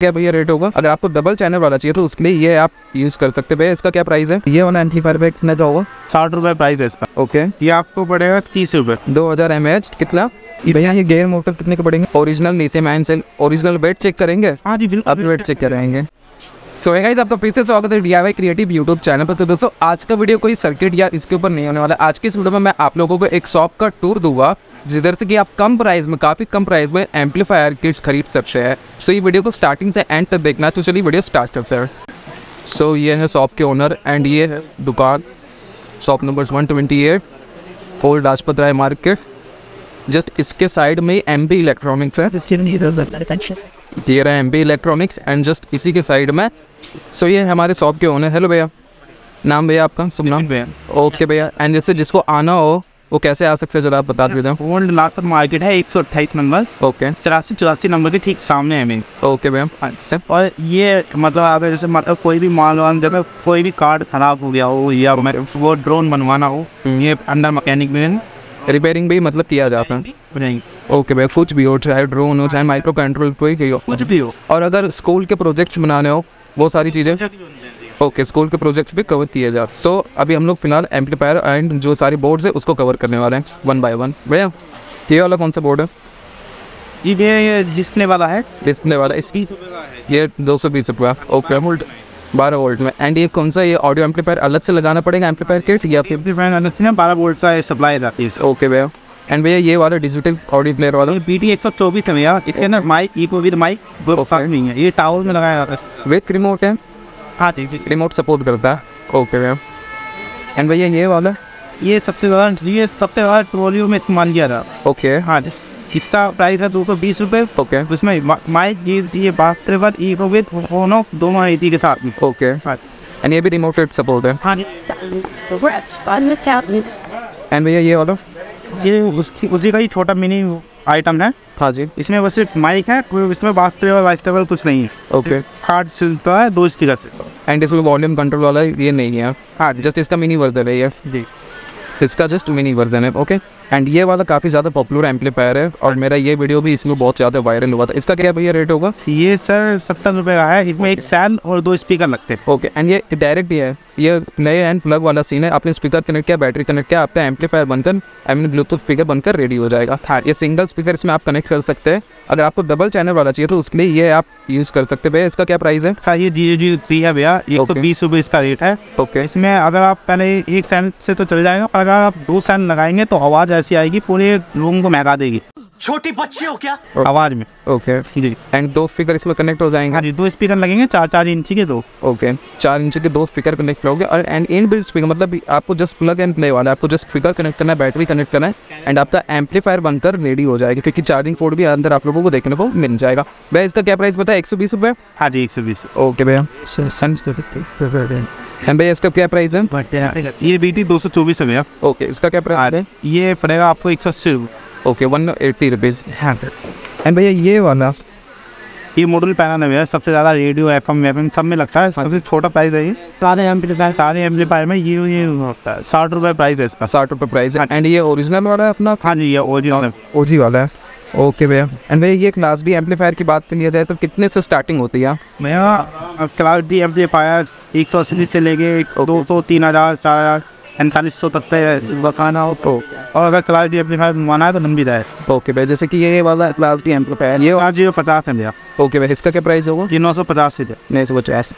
क्या भैया रेट होगा? अगर आपको डबल चैनल वाला चाहिए तो उसके लिए ये आप यूज़ कर सकते हैं। भैया इसका क्या प्राइस है? ये वाला एम्पलीफायर पे कितना का होगा साठ रुपए प्राइस है इसका। ओके ये आपको पड़ेगा तीस रुपए। दो हज़ार एम एच कितना? भैया ये गेयर मोटर कितने के पड़ेंगे? ओरिजिनल नीचे मैं सेल ओरिजिनल वेट चेक करेंगे? हाँ जी बिल्कुल अब वेट चेक कराएँगे सो है गाइस आपका फिर से स्वागत है D I creative YouTube channel पर। तो दोस्तों, आज का वीडियो कोई सर्किट या इसके ऊपर नहीं होने वाला। आज की इस वीडियो में मैं आप लोगों को एक शॉप का टूर दूँगा, जिधर से कि आप कम प्राइस में, काफ़ी कम प्राइस में एम्पलीफायर किट्स खरीद सकते हैं। सो ये वीडियो को स्टार्टिंग से एंड तक देखना। तो चलिए वीडियो स्टार्ट करते हैं। सो ये है शॉप के ओनर एंड ये है दुकान। Shop number one twenty eight old Lajpat Rai market just इसके साइड में एम बी इलेक्ट्रॉनिक्स है। ये रहा M B electronics and just इसी के साइड में। सो ये हमारे शॉप के ओनर हेलो भैया। नाम भैया आपका? सब नाम? भैया। ओके भैया। एंड जैसे जिसको आना हो वो कैसे आ सकते हैं? जरा आप बता दीजिए। ओल्ड लाखपत मार्केट है एक सौ अट्ठाईस नंबर। ओके तिरासी चौरासी नंबर के ठीक सामने है मेरी। ओके भैया। हाँ, और ये मतलब आप जैसे मतलब कोई भी माल वाल जब कोई भी कार्ड खराब हो गया हो या वो ड्रोन बनवाना हो ये अंदर मैकेनिक में रिपेयरिंग भी मतलब किया जाता है ओके भैया कुछ भी हो चाहे ड्रोन हो चाहे माइक्रो कंट्रोल कोई भी हो। कुछ भी हो। और अगर स्कूल के प्रोजेक्ट्स बनाने हो वो सारी चीज़ें? ओके स्कूल के प्रोजेक्ट्स भी कवर किए जा। सो अभी हम लोग फ़िलहाल एम्पलीफायर एंड जो सारी बोर्ड्स है उसको कवर करने वाले हैं वन बाय वन भैया ये वाला कौन सा बोर्ड है? ये डिस्प्ले वाला है। डिस्प्ले वाला इसकी ये दो सौ बीस रुपया। ओके बारह वोल्ट में। एंड ये कौन सा ये ऑडियो एम्पलीफायर अलग से लगाना पड़ेगा एम्पलीफायर किट या फिर? एम्पलीफायर अलग से ना बारह वोल्ट का सप्लाई रहती है। ओके भैया। एंड भैया ये वाला डिजिटल ऑडियो प्लेयर वाला? बी टी एक सौ चौबीस है भैया। इसके अंदर माइक इको विद माइक नहीं है। ये टावर में लगाया जाता है। विथ रिमोट है? हाँ ठीक रिमोट सपोर्ट करता है। ओके भैया। एंड भैया ये वाला? ये सबसे ज़्यादा ये सबसे ज़्यादा ट्रोलियो में इस्तेमाल किया था। ओके हाँ जी। इसका प्राइस है दो सौ बीस रुपये ओके। उसमें माइक ये ये बात Trevor echo with phone off दोनों एटी के साथ में। ओके। हाँ। एंड ये भी रिमोटेड सपोर्ट है। हाँ। एंड भैया ये वाला? ये उसकी उसी का ही छोटा मिनी आइटम है। हाँ जी। इसमें बस सिर्फ़ माइक है कोई इसमें बात ट्रेवर वाइस ट्रेवर कुछ नहीं है। ओके। हार्ड सिलता है दो स्पीकर से एंड इसमें वॉल्यूम कंट्रोल वाला ये नहीं है। हाँ जस्ट इसका मिनी वर्जन है ये। जी। इसका जस्ट मिनी वर्जन है ओके। एंड ये वाला काफ़ी ज़्यादा पॉपुलर एम्पलीफायर है और मेरा ये वीडियो भी इसमें बहुत ज़्यादा वायरल हुआ था। इसका क्या भैया रेट होगा? ये सर सत्तर रुपये का है। इसमें एक सैल और दो स्पीकर लगते हैं। ओके एंड ये डायरेक्ट ही है। ये नए एंड प्लग वाला सीन है। आपने स्पीकर कनेक्ट किया बैटरी कनेक्ट किया आपका एम्पलीफायर बनकर आई मीन ब्लूटूथ स्पीकर बनकर रेडी हो जाएगा। हाँ। ये सिंगल स्पीकर इसमें आप कनेक्ट कर सकते हैं। अगर आपको डबल चैनल वाला चाहिए तो उसके लिए ये आप यूज़ कर सकते हैं। भैया इसका क्या प्राइस है? हाँ ये जी जी थ्री है भैया। एक सौ बीस रुपये इसका रेट है। ओके इसमें अगर आप पहले एक सैन से तो चल जाएगा पर अगर आप दो सैन लगाएँगे तो आवाज़ ऐसी आएगी पूरे रूम को महका देगी। छोटी बच्ची हो क्या? आवाज़ में। ओके। जी। एंड दो स्पीकर इसमें कनेक्ट हो जाएँगे? हाँ जी दो स्पीकर लगेंगे चार चार इंची के दो। ओके। चार इंच के दो स्पीकर कनेक्ट होंगे और एंड इन बिल्ड स्पीकर मतलब आपको जस्ट प्लग एंड प्ले वाला आपको जस्ट स्पीकर कनेक्ट करना है बैटरी कनेक्ट करना है एंड आपका एम्पलीफायर बनकर रेडी हो जाएगा क्योंकि चार्जिंग फोर्ड भी अंदर आप लोगों को देखने को मिल जाएगा। भैया इसका क्या प्राइस बताया? एक सौ बीस रुपये हाँ जी एक सौ बीस। ओके भैया। एंड भैया इसका क्या प्राइस है? ये बी टी दो सौ चौबीस है भैया। ओके इसका क्या प्राइस है? ये पड़ेगा आपको एक सौ अस्सी। ओके वन एट्टी रुपीज़ हाँ एंड भैया ये वाला? ये मॉडल पैनल है भैया सबसे ज़्यादा रेडियो एफ़ एम एफ़ एम सब में लगता है। सबसे छोटा प्राइस है ये। सारे एम्पलीफायर सारे एम्पलीफायर में ये ये होता है। साठ रुपये प्राइस है इसका। साठ रुपये प्राइस है। एंड ये ओरिजिनल वाला है अपना? हाँ जी ये ओरिजिनल है। ओजी वाला है। ओके भैया। एंड भैया ये क्लास बी एम्पलीफायर की बात करिए जाए तो कितने से स्टार्टिंग होती है? भैया क्लाउड डी एम्पलीफायर एक सौ अस्सी से लेके दो सौ तीन हज़ार चार हज़ार पैंतालीस सौ तक से बताना हो तो और अगर क्लाउड डी एम्पलीफायर बनवाना है तो लंबी जाए ओके भैया जैसे कि ये वाला क्लास बी एम्पलीफायर ये आज ये पचास है भैया। ओके भैया इसका क्या प्राइस होगा? ये नौ सौ पचास से नहीं सौ पचास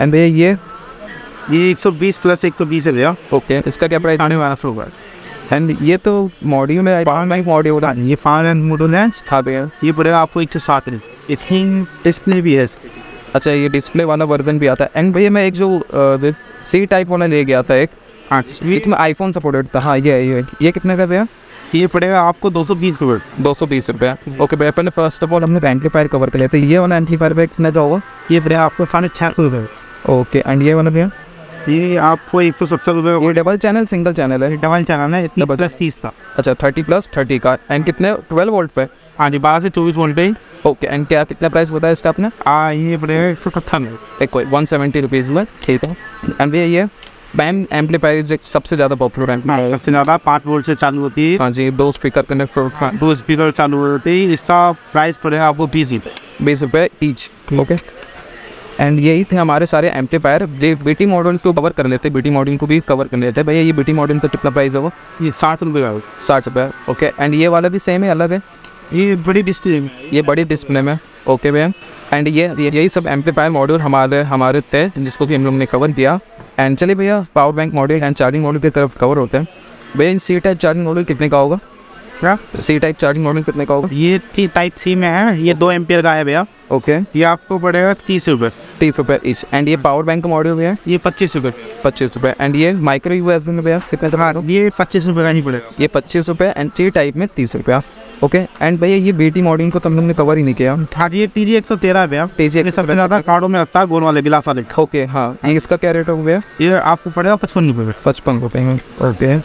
एंड भैया ये? ये एक सौ बीस प्लस एक सौ बीस है भैया। ओके इसका क्या प्राइस साढ़े बारह सौ एंड ये तो मॉड्यूल है पावर मॉड्यूल हाँ, ये फाइव एंड मॉडल है। था भैया। ये पड़ेगा आपको एक सौ सात इसकी डिस्प्ले भी है। अच्छा ये डिस्प्ले वाला वर्जन भी आता है। एंड भैया मैं एक जो सी टाइप वाला ले गया था एक। हाँ इसमें आईफोन सपोर्टेड था। हाँ ये ये ये कितने का भैया? ये पड़ेगा आपको दो सौ बीस रुपये दो सौ बीस रुपया ओके भैया पहले फ़र्स्ट ऑफ़ ऑल हमने एम्पलीफायर कवर कर लिया था। ये वाला एम्पलीफायर भैया कितना का होगा? ये पड़ेगा आपको साढ़े छः सौ रुपये ओके एंड ये वाला भैया? ये आपको एक सौ सत्तर रुपये डबल चैनल सिंगल चैनल है। डबल चैनल है इतनी प्लस तीस का। अच्छा थर्टी प्लस थर्टी का। एंड कितने? ट्वेल्व वोल्ट पे? हाँ जी बारह से चौबीस वोल्ट पे ओके एंड क्या कितना प्राइस बताया इसका आपने? हाँ ये पड़ेगा एक सौ सत्तर कोई वन सेवेंटी रुपीज़ में ठीक है। एंड भैया ये बैम एम्पलीफायर सबसे ज़्यादा पॉपुलर हाँ, सबसे ज़्यादा पाँच वोल्ट से चालू होती है। हाँ जी दो स्पीकर कनेक्ट दो स्पीकर चालू होती है। इसका प्राइस पड़ेगा आपको बीस रुपये बीस रुपये ईच ओके एंड यही थे हमारे सारे एम्पलीफायर बीटी मॉडल को कवर कर लेते बीटी मॉडल को भी कवर कर लेते। हैं भैया ये बीटी मॉडल का कितना प्राइस होगा ये साठ रुपये का। साठ रुपये ओके एंड ये वाला भी सेम है अलग है? ये बड़ी डिस्प्ले में ये बड़ी डिस्प्ले में ओके भैया। एंड ये ये- यही सब एम्पलीफायर मॉड्यूल हमारे हमारे थे जिसको कि हम लोग ने कवर किया। एंड चलिए भैया power bank module and charging module की तरफ़ कवर होते हैं। भैया इन सी टाइप चार्जिंग मॉड्यूल कितने का होगा? क्या सी टाइप चार्जिंग मॉड्यूल कितने का होगा? ये टी टाइप सी में है। ये दो एम्पियर का है भैया। ओके ये आपको पड़ेगा तीस रुपये तीस रुपये ईच एंड ये पावर बैंक का मॉड्यूल भैया ये पच्चीस रुपये पच्चीस रुपये एंड ये माइक्रो यू एस में भैया कितने का हाँ ये पच्चीस रुपये का ही पड़ेगा। ये पच्चीस रुपये एंड सी टाइप में तीस रुपया ओके एंड भैया ये बीटी मॉडल को तुम लोग ने कवर ही नहीं किया। हाँ ये टी जी एक सौ तेरह है भैया। TG ये सबसे ज़्यादा कार्डों में लगता है गोल वाले गिलास वाले ओके हाँ। इसका क्या रेट होगा भैया? ये आपको पड़ेगा पचपन रुपये पचपन रुपये में। ओके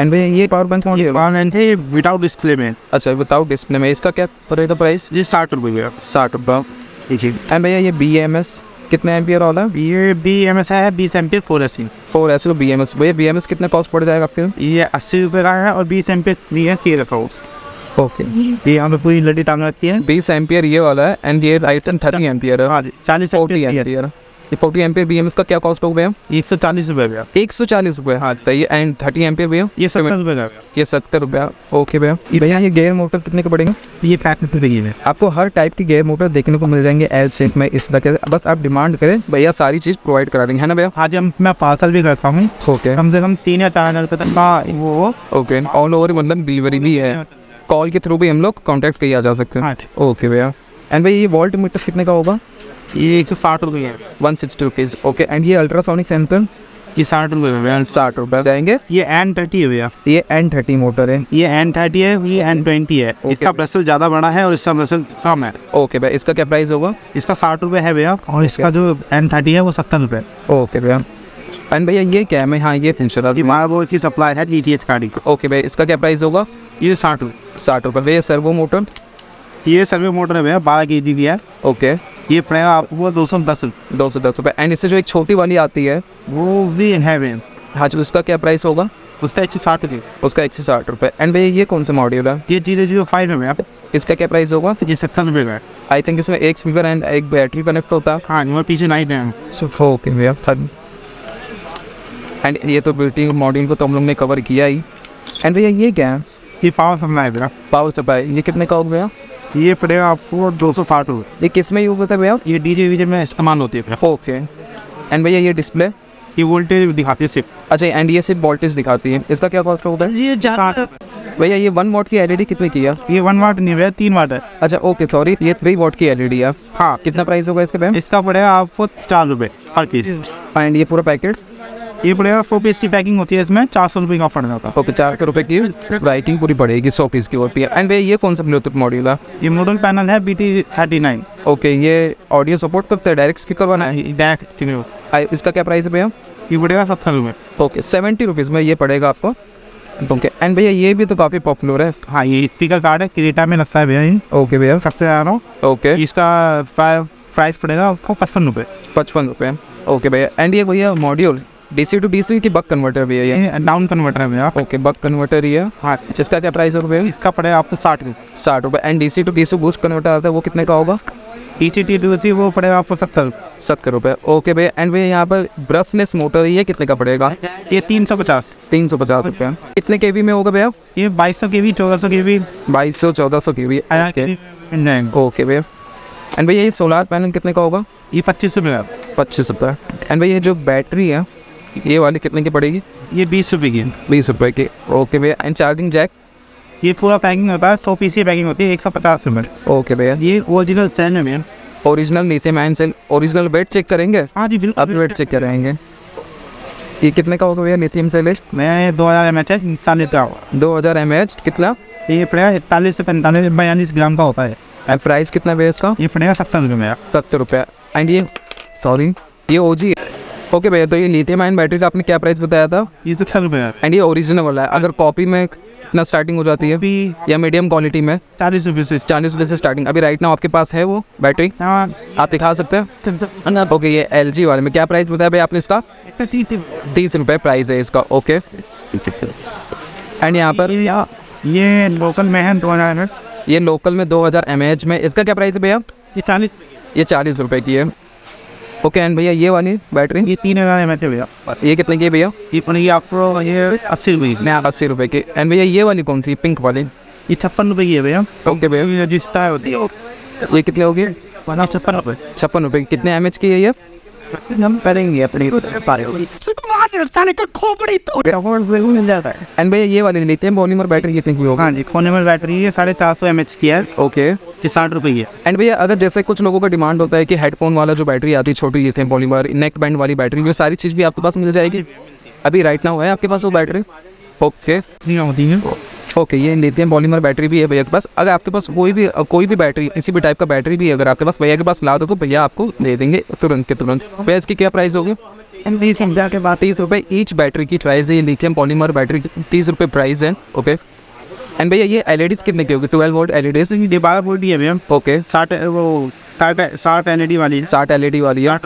एंड भैया ये पावर बैंक है विदाउट डिस्प्ले में। अच्छा विदाउट डिस्प्ले में इसका क्या पड़ेगा प्राइस ये साठ रुपये भैया। साठ रुपये ठीक है। एंड भैया ये बी एम एस कितने एम्पियर वाला? ये बी एम एस है बीस एम्पियर फोर एस फोर ऐसे बी एम एस भैया बी एम एस कितना कॉस्ट पड़ जाएगा फिर ये अस्सी रुपये का है और बीस एम्पियर भी है ये रखा। हो ओके ये यहाँ पे पूरी लड़ी टांग रखती है। बीस एम्पियर ये वाला है एंड ये राइट थर्टी एम्पियर है। हाँ जी चालीस फोर्टी एम्पियर एम्पियर ये forty ampere B M S का क्या कॉस्ट होगा भैया एक सौ चालीस रुपये भैया। एक सौ चालीस रुपये हाँ सही है। एंड थर्टी एम्पियर भैया? ये सत्तर रुपये ये सत्तर रुपया ओके भैया। भैया ये गेयर मोटर कितने के पड़ेंगे? ये पैंतीस रुपये की है। आपको हर टाइप की गेयर मोटर देखने को मिल जाएँगे एल शेप में इस तरह के। बस आप डिमांड करें भैया सारी चीज़ प्रोवाइड करा देंगे है ना भैया? हाँ जी मैं पार्सल भी करता हूँ। ओके कम से कम तीन या चार हज़ार रुपये तक का वो ओके ऑल ओवर मतलब डिलीवरी भी है। कॉल के थ्रू भी हम लोग कॉन्टैक्ट किया जा सकते हैं। हाँ ओके भैया। एंड भैया ये वोल्ट मीटर कितने का होगा? ये एक सौ साठ रुपये है। One sixty rupees okay and ये अल्ट्रासोनिक सेंसर ये साठ रुपये में भैया। साठ रुपये जाएँगे? ये एन थर्टी है भैया। ये एन थर्टी मोटर है। ये एन थर्टी है ये एन ट्वेंटी है। Okay, इसका ब्रसल ज़्यादा बड़ा है और इसका ब्रसल कम है। ओके भैया इसका क्या प्राइस होगा? इसका साठ रुपये है भैया। और इसका जो एन थर्टी है वो सत्तर रुपये ओके भैया। एंड भैया ये क्या है? मैं हाँ ये फिंशर ये हमारा वो की सप्लाई है डी टी एच गाड़ी। ओके भैया इसका क्या प्राइस होगा? ये साठ रुपये साठ रुपये भैया सर्वो मोटर ये सर्वे मोटर है भैया बारह के जी की है। ओके ये पड़ेगा आपको दो सौ दस दो सौ दस रुपये एंड इससे जो एक छोटी वाली आती है वो भी है भैया हाँ जी उसका क्या प्राइस होगा? उसका एक सौ साठ रुपये उसका एक सौ साठ रुपये एंड भैया ये कौन सा मॉड्यूल है? ये ज़ीरो ज़ीरो फाइव है। भैया इसका क्या प्राइस होगा? ये सत्तर रुपये का आई थिंक इसमें एक स्पीकर एंड एक बैटरी कनेक्ट होता। है हाँ और पीछे नाइट है। ओके भैया एंड ये तो बिल्टिंग मॉड्यूल को तो हम लोग ने कवर किया ही। एंड भैया ये क्या है? ये पावर सप्लाई भैया। पावर सप्लाई ये कितने का होगा भैया ये पड़ेगा आपको दो सौ साठ रुपये ये किसमें यूज़ होता है भैया? ये डी जे वीजे में इस्तेमाल होती है ओके। एंड भैया ये डिस्प्ले ये वोल्टेज दिखाती है सिर्फ़। अच्छा एंड ये सिर्फ़ वोल्टेज दिखाती है। इसका क्या कॉस्ट होता है ये भैया ये वन वॉट की एलईडी कितने की है? ये वन वाट नहीं भैया तीन वाट है। अच्छा ओके सॉरी ये थ्री वॉट की एलईडी है। हाँ। कितना प्राइस होगा इसका भैया? इसका पड़ेगा आपको चार रुपये हर पीस एंड ये पूरा पैकेट ये पड़ेगा सौ पीस की पैकिंग होती है इसमें चार सौ रुपये का पड़ जाता ओके चार सौ रुपये की राइटिंग पूरी पड़ेगी सौ पीस की होती है एंड भैया ये कौन सा ब्लूटूथ मॉड्यूल है है ये मॉडल पैनल है B T thirty nine okay ये ऑडियो सपोर्ट करता है? डायरेक्ट स्पीकर वाला है डायरेक्ट इसका क्या प्राइस है भैया? ये पड़ेगा सत्तर रुपये ओके सेवेंटी रुपीज़ में ये पड़ेगा आपको। ओके एंड भैया ये भी तो काफ़ी पॉपुलर है। हाँ ये स्पीकर कार्ड है क्रेटा में लगता है भैया ये। ओके भैया। सबसे ज़्यादा। ओके इसका प्राइस पड़ेगा आपको पचपन रुपये पचपन रुपये ओके भैया। एंड ये भैया मॉड्यूल डीसी टू डीसी की बक कन्वर्टर भैया ये? ये डाउन कन्वर्टर है भैया ओके बक कन्वर्टर ही है। हाँ। इसका क्या प्राइस भैया? इसका पड़ेगा आपको साठ रुपये साठ रुपये and DC to DC boost converter आता है वो कितने का होगा? टी सी टी टी वो पड़ेगा आपको सत्तर सत्तर रुपये ओके भैया एंड भैया यहाँ पर ब्रशलेस मोटर ये कितने का पड़ेगा? ये तीन सौ पचास। तीन सौ पचास रुपये कितने के में होगा भैया? ये बाईस सौ की भी चौदह सौ की भी बाईस सौ चौदह सौ के वी। ओके भैया। एंड भैया ये सोलार पैनल कितने का होगा? ये पच्चीस रुपये पच्चीस रुपये एंड भैया ये जो बैटरी है ये वाली कितने की पड़ेगी? ये बीस रुपये की बीस रुपये की। ओके भैया एंड चार्जिंग जैक ये पूरा पैकिंग होता है सौ पीस की पैकिंग होती है एक सौ पचास रुपये ओके भैया। ये ओरिजिनल सेल है भैया। Original lithium ion cell original weight check करेंगे? हाँ जी बिल्कुल। अब वेट चेक करेंगे। ये कितने का होगा भैया लिथियम सेल मैं दो हज़ार एम एच है चालीस का होगा। दो हज़ार एम एच कितना? ये पड़ेगा इकतालीस से पैंतालीस बयालीस ग्राम का होता है। एंड प्राइस कितना भैया इसका? ये पड़ेगा सत्तर रुपये में सत्तर रुपये। एंड ये सॉरी ये ओ जी ओके भैया तो ये लिथियम आयन बैटरी का आपने क्या प्राइस बताया था? ये सौ छः रुपये एंड ये ओरिजिनल वाला है। अगर कॉपी में कितना स्टार्टिंग हो जाती है या मीडियम क्वालिटी में चालीस रुपये से चालीस रुपये से स्टार्टिंग अभी राइट नाउ आपके पास है वो बैटरी हाँ। आप दिखा सकते हैं? ओके ये एलजी वाले में क्या प्राइस बताया भाई आपने इसका? तीस रुपये प्राइस है इसका। ओके एंड यहाँ पर? ये लोकल में है दो हज़ार एम एच ये लोकल में 2000 हज़ार एम में। इसका क्या प्राइस है भैया? ये चालीस। ये चालीस रुपए की है। ओके एंड भैया ये वाली बैटरी ये तीन हज़ार एम एच है भैया। ये कितने की है भैया? ये पड़ेगी आपको ये अस्सी रुपये की। अस्सी रुपये की। एंड भैया ये वाली कौन सी? पिंक वाली? ये छप्पन रुपये की है भैया। ओके भैया। जिस रजिस्टर होती है ये कितने हो गए? छप्पन रुपये छप्पन रुपये की। कितने एम एच की है ये? हम करेंगे अपनी है एंड भैया ये वाली लेते हैं पॉलीमर बैटरी कितने की होगी? हाँ जी खोने में बैटरी है साढ़े चार सौ एम एच की है। ओके साठ रुपये की है। एंड भैया अगर जैसे कुछ लोगों का डिमांड होता है कि हेडफोन वाला जो बैटरी आती है छोटी लिथियम पॉलीमर नेक बैंड वाली बैटरी वो सारी चीज़ भी आपके पास मिल जाएगी? अभी राइट नाउ है आपके पास वो बैटरी? ओके नहीं होती है। ओके ये लिथियम पॉलीमर बैटरी भी है भैया के पास। अगर आपके पास कोई भी कोई भी बैटरी किसी भी टाइप का बैटरी भी है अगर आपके पास भैया के पास ला दो तो भैया आपको दे देंगे तुरंत के तुरंत। भैया इसकी क्या प्राइस होगी? के बाद तीस रुपये ईच बैटरी की प्राइस है ये लिथियम पॉलीमर बैटरी की तीस रुपये प्राइस है ओके एंड भैया ये एल कितने की होगी? ट्वेल्व वोल्ट एल ई ये बारह वोल्ट की है भैया। ओके साठ वो साठ साठ एल वाली साठ एल वाली है।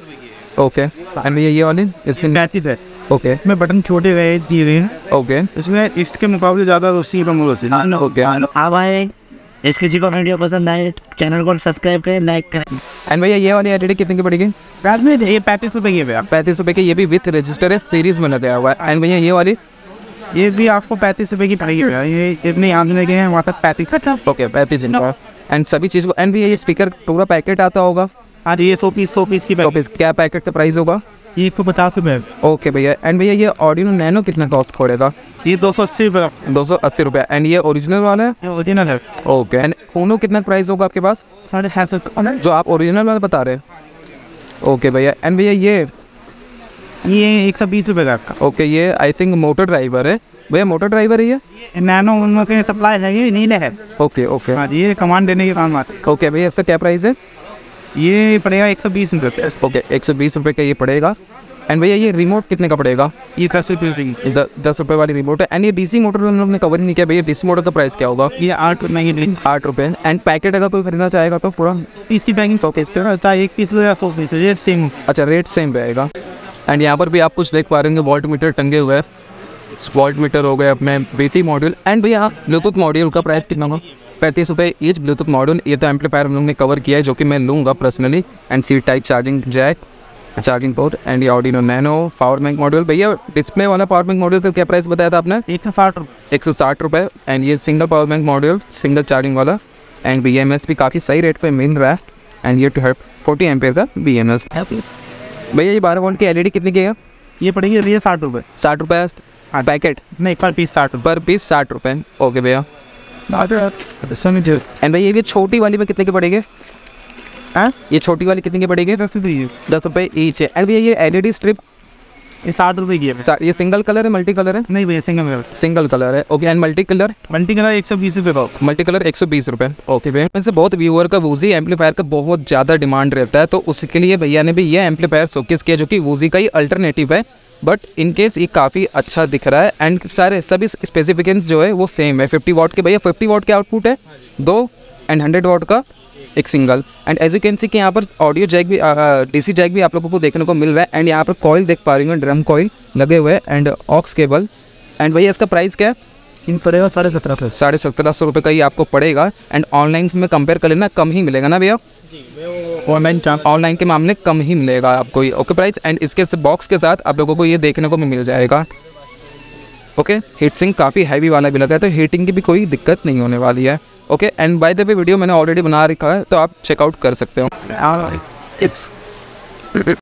ओके एंड भैया ये वाली? इसकी पैंतीस है। ओके इसमें बटन छोटे गए दिए गए हैं। ओके इसमें इसके मुकाबले ज़्यादा रोशनी कम होती है। ओके आप आए। इसके जी को वीडियो पसंद आए चैनल को सब्सक्राइब करें लाइक करें। एंड भैया ये वाली एल कितने की पड़ेगी? बाद में ये पैंतीस रुपये की है भैया। पैंतीस रुपये की ये भी विथ रजिस्टर है सीरीज़ में लगाया हुआ है। एंड भैया ये वाली? ये भी आपको पैंतीस रुपये की पड़ेगी भैया। ये इतने आंकड़े के हैं वहाँ तक पैंतीस। ओके पैंतीस इनका। एंड सभी चीज़ को एंड भैया ये स्पीकर पूरा पैकेट आता होगा? हाँ जी ये सौ पीस सौ पीस की तो पैकेट क्या पैकेट का प्राइस होगा? ये एक सौ पचास रुपये ओके भैया एंड भैया ये ऑडियो नैनो कितना कॉस्ट पड़ेगा ये दो सौ अस्सी रुपये दो सौ अस्सी रुपये एंड ये ओरिजिनल वाला है? ओरिजिनल है। ओके एंड फोनो कितना प्राइस होगा आपके पास? साढ़े छः सौ जो आप ओरिजिनल वाला बता रहे हैं। ओके भैया एंड भैया ये ये एक सौ बीस रुपये का आपका। ओके ये आई थिंक मोटर ड्राइवर है। भैया मोटर ड्राइवर है ये? नैनो उनमें सप्लाई है ये नीले है। Okay okay. हाँ जी ये कमांड देने के काम आते ओके भैया इसका क्या प्राइस हैं? ये पड़ेगा एक सौ बीस रुपये ओके एक सौ बीस रुपये का ये पड़ेगा। एंड भैया ये रिमोट कितने का पड़ेगा? ये दस रुपये दस रुपये वाली रिमोट है। एंड ये डीसी मोटर हम लोग ने कवर ही नहीं किया। भैया डीसी मोटर का प्राइस क्या होगा? ये आठ रुपये आठ रुपये एंड पैकेट अगर कोई खरीदना चाहेगा तो पूरा पीस की पैकिंग सौ पीस का। होता है एक पीस या सौ पीस रेट सेम अच्छा रेट सेम रहेगा। एंड यहाँ पर भी आप कुछ देख पा रहे होंगे वॉल्ट मीटर टंगे हुए हैं। वॉल्ट मीटर हो गए अपने बीती मॉड्यूल एंड भैया ब्लूटूथ मॉड्यूल का प्राइस कितना होगा? पैंतीस रुपये ईच ब्लूटूथ मॉड्यूल ये तो एम्पलीफायर हम लोग ने कवर किया है जो कि मैं लूँगा personally and C type charging jack charging port and ये Arduino nano power bank module भैया डिस्प्ले वाला पावर बैंक मॉड्यूल का क्या प्राइस बताया था आपने? एक सौ साठ रुपये एक सौ साठ रुपये एंड ये single power bank module single charging वाला। एंड बी एम एस भी काफ़ी सही रेट पर मिल रहा है। एंड ये टू हेल्प फोर्टी एम का बी एम एस भैया। ये बारह वोल्ट की एल ई डी कितनी की है? ये पड़ेगी ये साठ रुपये साठ रुपये पैकेट नहीं पर पीस साठ पर पीस साठ रुपये ओके भैया। एंड भैया ये छोटी वाली में कितने की पड़ेगी? हाँ? ये छोटी वाली कितने की पड़ेगी? दस रुपये दस रुपये ईच है। एंड भैया ये एल ई डी स्ट्रिप ये साठ रुपये की है ये सिंगल कलर है मल्टी कलर है? नहीं भैया सिंगल कलर सिंगल कलर है। Okay and multi colour multi colour एक सौ बीस रुपये का। मल्टी कलर एक सौ बीस रुपये ओके भैया वैसे बहुत व्यूअर का वूजी एम्पलीफायर का बहुत ज़्यादा डिमांड रहता है तो उसके लिए भैया ने भी ये एम्पलीफायर शोकेस किया जो कि वूजी का ही अल्टरनेटिव है। बट इन केस ये काफ़ी अच्छा दिख रहा है एंड सारे सभी स्पेसिफिकेशंस जो है वो सेम है। फिफ्टी वॉट के भैया फिफ्टी वॉट के आउटपुट है दो एंड हंड्रेड वॉट का एक single and as you can see कि यहाँ पर ऑडियो जैक भी डीसी जैक भी आप लोगों को देखने को मिल रहा है। एंड यहाँ पर कॉइल देख पा रही हूँ ड्रम कॉइल लगे हुए हैं एंड ऑक्स केबल एंड भैया इसका प्राइस क्या है? इन पड़ेगा साढ़े सत्रह रुपये साढ़े सत्रह सौ रुपये का ही आपको पड़ेगा। एंड ऑनलाइन में कंपेयर कर लेना कम ही मिलेगा ना भैया? ऑनलाइन चार्ज ऑनलाइन के मामले कम ही मिलेगा आपको ये। ओके प्राइस एंड इसके बॉक्स के साथ आप लोगों को ये देखने को भी मिल जाएगा। ओके हीट सिंह काफ़ी हैवी वाला भी लगा है तो हीटिंग की भी कोई दिक्कत नहीं होने वाली है। Okay and by the way video मैंने ऑलरेडी बना रखा है तो आप चेकआउट कर सकते हो।